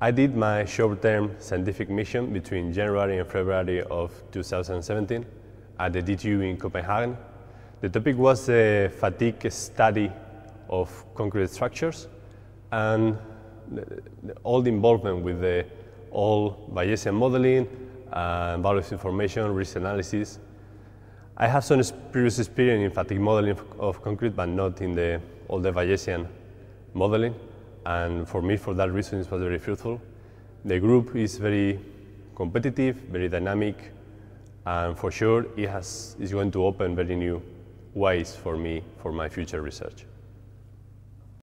I did my short-term scientific mission between January and February of 2017 at the DTU in Copenhagen. The topic was the fatigue study of concrete structures and all the involvement with the all Bayesian modeling, uh, values information, risk analysis. I have some previous experience in fatigue modeling of, of concrete, but not in the all the Bayesian modeling. And for me, for that reason, it was very fruitful. The group is very competitive, very dynamic, and for sure, it has, is going to open very new ways for me for my future research.